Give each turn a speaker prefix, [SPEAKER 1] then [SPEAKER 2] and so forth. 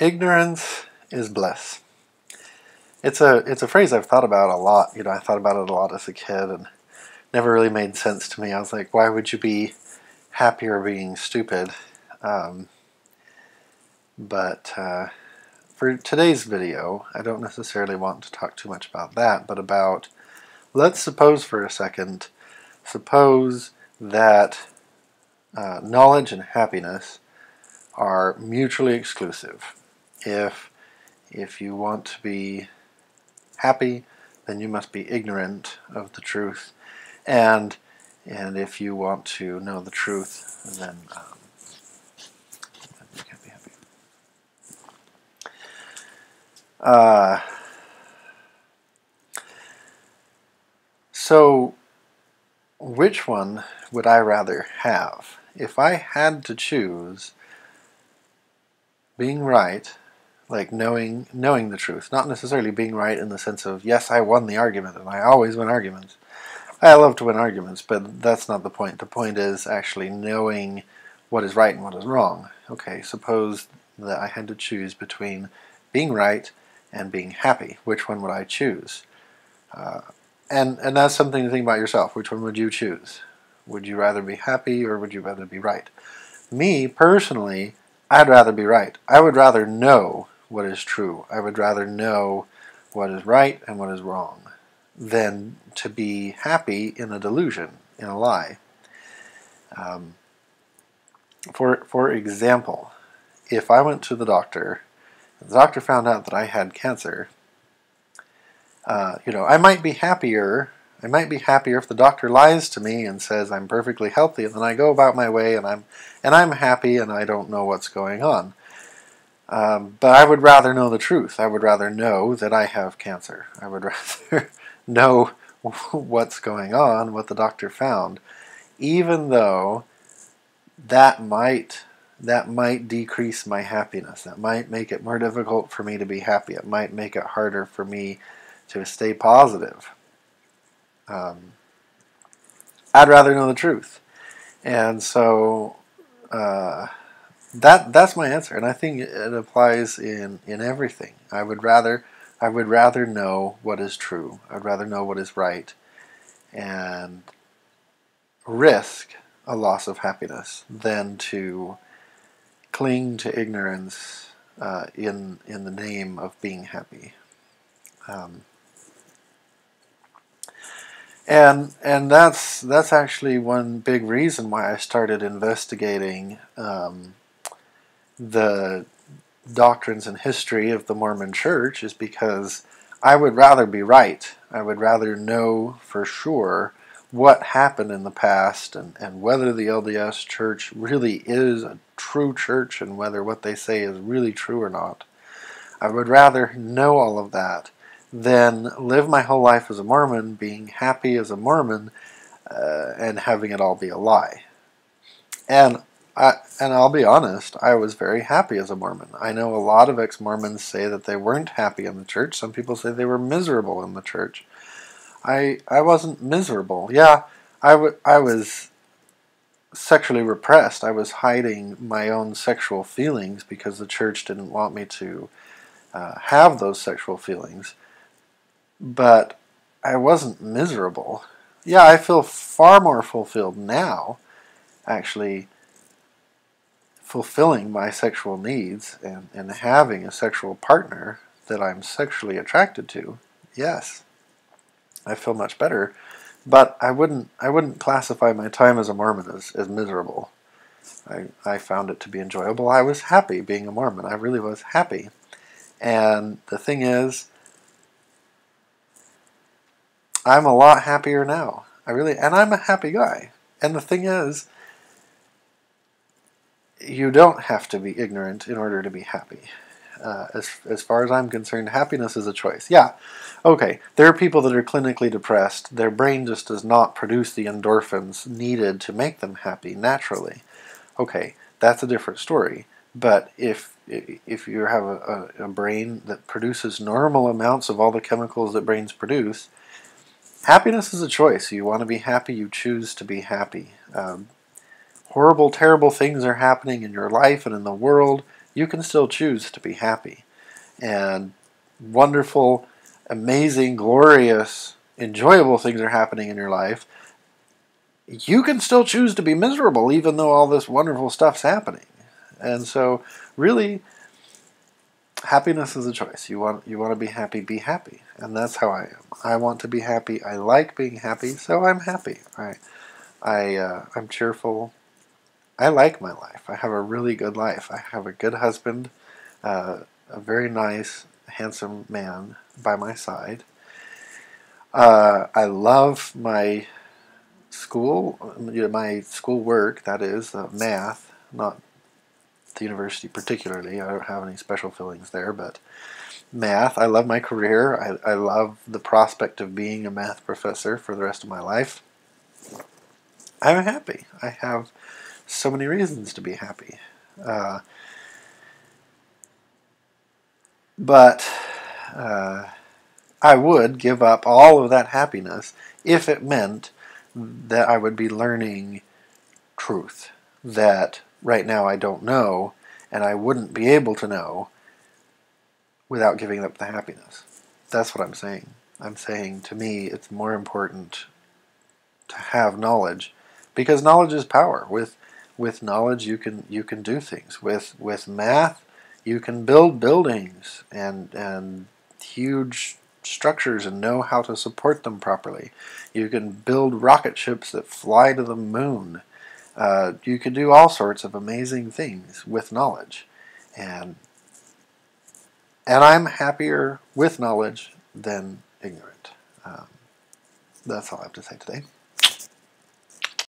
[SPEAKER 1] Ignorance is bliss. It's a it's a phrase I've thought about a lot. You know, I thought about it a lot as a kid and never really made sense to me. I was like, why would you be happier being stupid? Um, but uh, for today's video, I don't necessarily want to talk too much about that, but about let's suppose for a second, suppose that uh, knowledge and happiness are mutually exclusive if if you want to be happy, then you must be ignorant of the truth, and and if you want to know the truth, then um, you can't be happy. Uh, so, which one would I rather have? If I had to choose being right like knowing knowing the truth, not necessarily being right in the sense of yes, I won the argument and I always win arguments. I love to win arguments, but that's not the point. The point is actually knowing what is right and what is wrong. Okay, suppose that I had to choose between being right and being happy. Which one would I choose? Uh, and and that's something to think about yourself. Which one would you choose? Would you rather be happy or would you rather be right? Me personally, I'd rather be right. I would rather know what is true. I would rather know what is right and what is wrong than to be happy in a delusion, in a lie. Um, for, for example, if I went to the doctor, the doctor found out that I had cancer, uh, you know, I might be happier. I might be happier if the doctor lies to me and says I'm perfectly healthy, and then I go about my way and I'm and I'm happy and I don't know what's going on. Um, but I would rather know the truth. I would rather know that I have cancer. I would rather know what's going on, what the doctor found, even though that might that might decrease my happiness. That might make it more difficult for me to be happy. It might make it harder for me to stay positive. Um, I'd rather know the truth, and so. Uh, that that's my answer, and I think it applies in in everything. I would rather I would rather know what is true. I'd rather know what is right, and risk a loss of happiness than to cling to ignorance uh, in in the name of being happy. Um, and and that's that's actually one big reason why I started investigating um, the doctrines and history of the Mormon Church is because I would rather be right. I would rather know for sure what happened in the past and, and whether the LDS church really is a true church and whether what they say is really true or not. I would rather know all of that than live my whole life as a Mormon, being happy as a Mormon, uh, and having it all be a lie. And And I'll be honest, I was very happy as a Mormon. I know a lot of ex Mormons say that they weren't happy in the church. Some people say they were miserable in the church. I I wasn't miserable. Yeah, I, w- I was sexually repressed. I was hiding my own sexual feelings because the church didn't want me to uh, have those sexual feelings. But I wasn't miserable. Yeah, I feel far more fulfilled now, actually fulfilling my sexual needs and, and having a sexual partner that I'm sexually attracted to, yes, I feel much better. But I wouldn't I wouldn't classify my time as a Mormon as, as miserable. I, I found it to be enjoyable. I was happy being a Mormon. I really was happy. And the thing is, I'm a lot happier now. I really, and I'm a happy guy. And the thing is, you don't have to be ignorant in order to be happy. Uh, as, as far as I'm concerned, happiness is a choice. Yeah, okay, there are people that are clinically depressed. Their brain just does not produce the endorphins needed to make them happy naturally. Okay, that's a different story. But if if you have a, a, a brain that produces normal amounts of all the chemicals that brains produce, happiness is a choice. You want to be happy, you choose to be happy. Um, horrible, terrible things are happening in your life and in the world, you can still choose to be happy. And wonderful, amazing, glorious, enjoyable things are happening in your life. You can still choose to be miserable even though all this wonderful stuff's happening. And so, really, happiness is a choice. You want you want to be happy, be happy, and that's how I am. I want to be happy. I like being happy, so I'm happy. I, I, uh, I'm cheerful. I like my life. I have a really good life. I have a good husband, uh, a very nice, handsome man by my side. Uh, I love my school, my school work. That is uh, math, not the university particularly. I don't have any special feelings there, but math. I love my career. I, I love the prospect of being a math professor for the rest of my life. I'm happy. I have so many reasons to be happy. Uh, but uh, I would give up all of that happiness if it meant that I would be learning truth that right now I don't know and I wouldn't be able to know without giving up the happiness. That's what I'm saying. I'm saying to me it's more important to have knowledge because knowledge is power. With with knowledge you can you can do things. With with math you can build buildings and and huge structures and know how to support them properly. You can build rocket ships that fly to the moon. Uh, you can do all sorts of amazing things with knowledge, and and I'm happier with knowledge than ignorant. Um, that's all I have to say today.